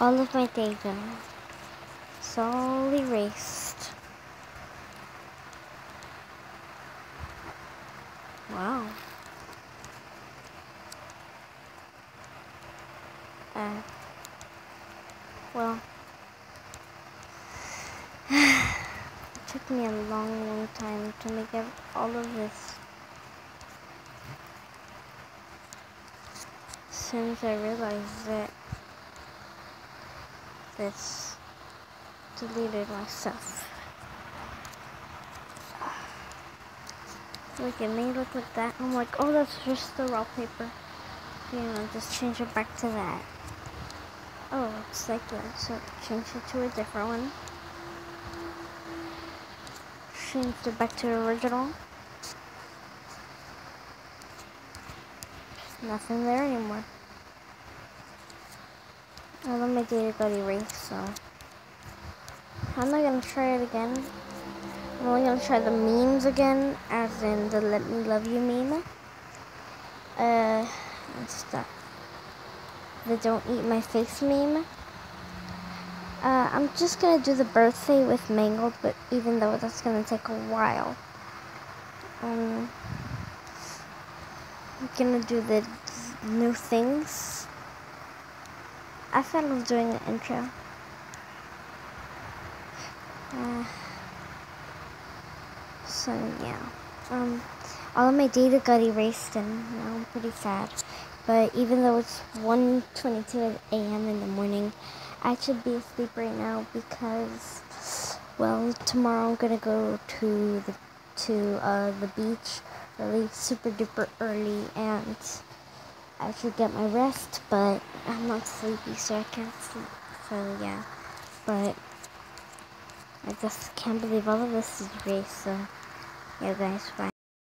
all of my data. It's all erased. Wow. Uh, well, it took me a long, long time to make all of this. Since I realized that this deleted my stuff. Look at me, look at that. I'm like, oh, that's just the wallpaper. You know, just change it back to that. Oh, it's like that. So change it to a different one. Change it back to the original. Nothing there anymore. Of my data got erased, so I'm not gonna try it again. I'm only gonna try the memes again, as in the "Let Me Love You" meme. Uh, and stuff. The "Don't Eat My Face" meme. Uh, I'm just gonna do the birthday with Mangled, but even though that's gonna take a while. Um, I'm gonna do the new things I thought of doing an intro. Uh, so yeah, um, all of my data got erased and now I'm pretty sad. But even though it's 1.22 a.m. in the morning, I should be asleep right now because, well, tomorrow I'm gonna go to the to uh, the beach really super duper early and I should get my rest, but I'm not sleepy, so I can't sleep. So yeah, but I just can't believe all of this is race. So yeah, guys, bye.